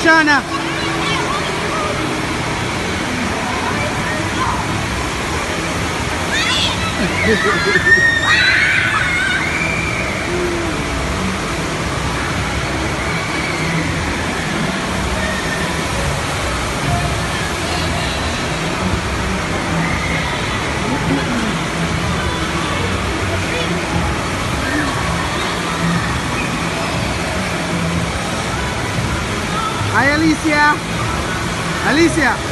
شمشانه Hi, Alicia. Alicia.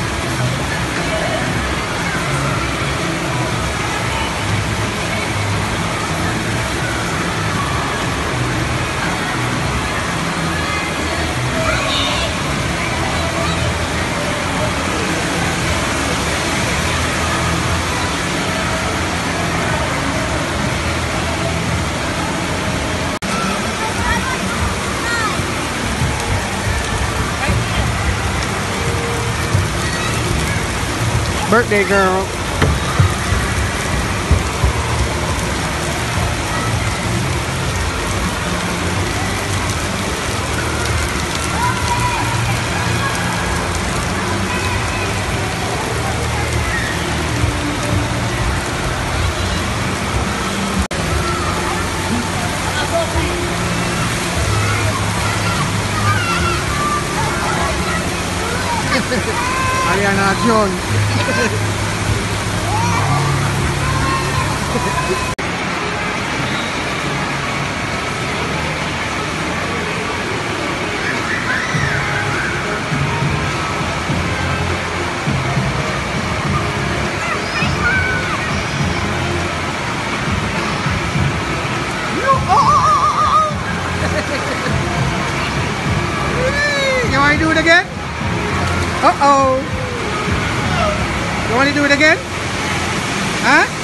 Birthday girl. Ariana Want to do it again? Uh-oh. Want to do it again? Huh?